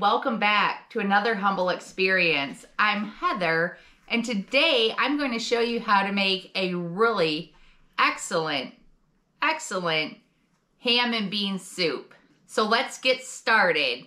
welcome back to another humble experience. I'm Heather, and today I'm going to show you how to make a really excellent, excellent ham and bean soup. So let's get started.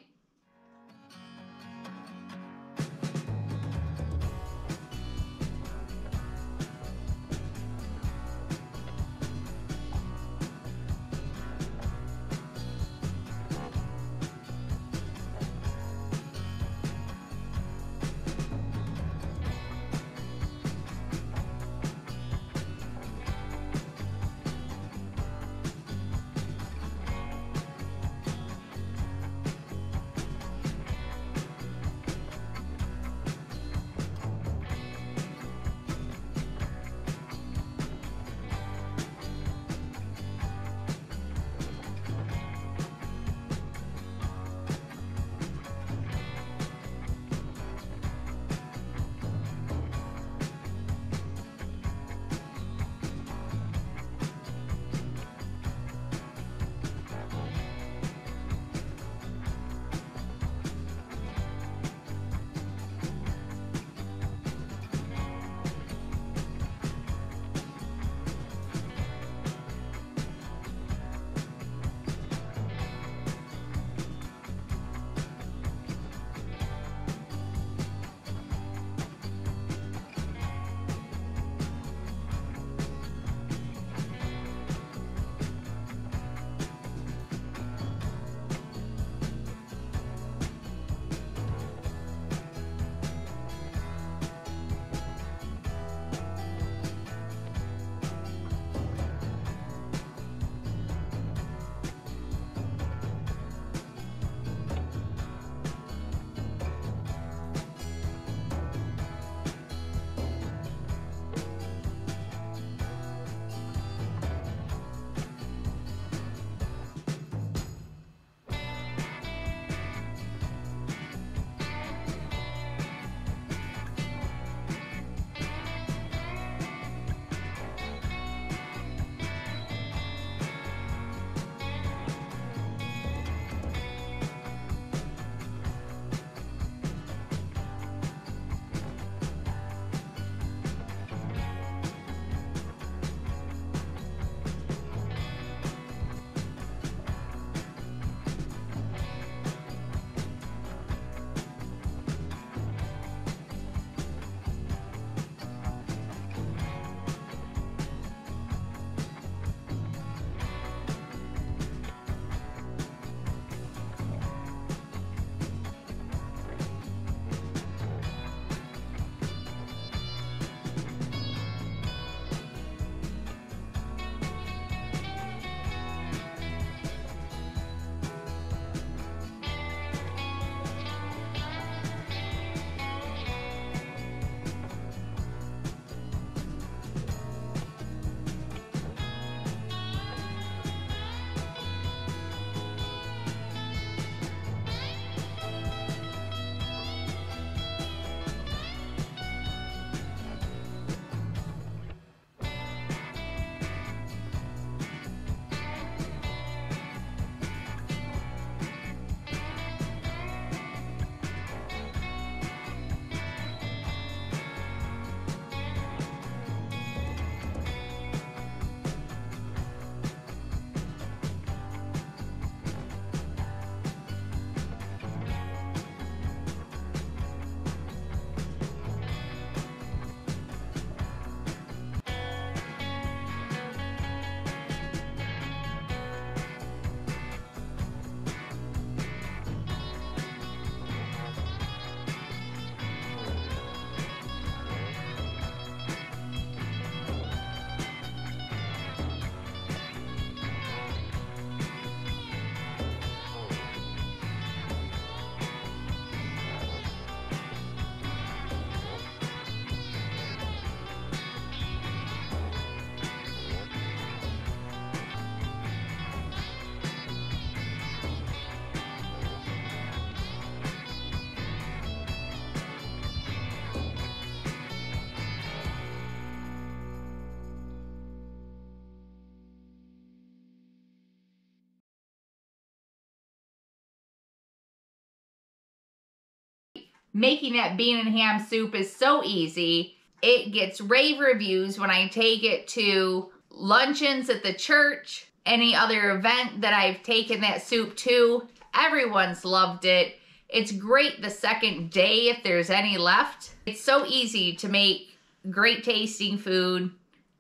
Making that bean and ham soup is so easy. It gets rave reviews when I take it to luncheons at the church, any other event that I've taken that soup to. Everyone's loved it. It's great the second day if there's any left. It's so easy to make great tasting food,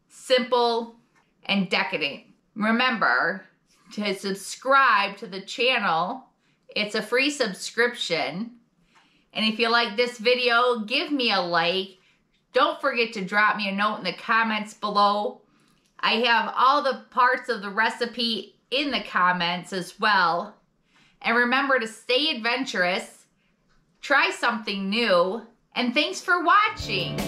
simple and decadent. Remember to subscribe to the channel. It's a free subscription. And if you like this video, give me a like. Don't forget to drop me a note in the comments below. I have all the parts of the recipe in the comments as well. And remember to stay adventurous, try something new, and thanks for watching.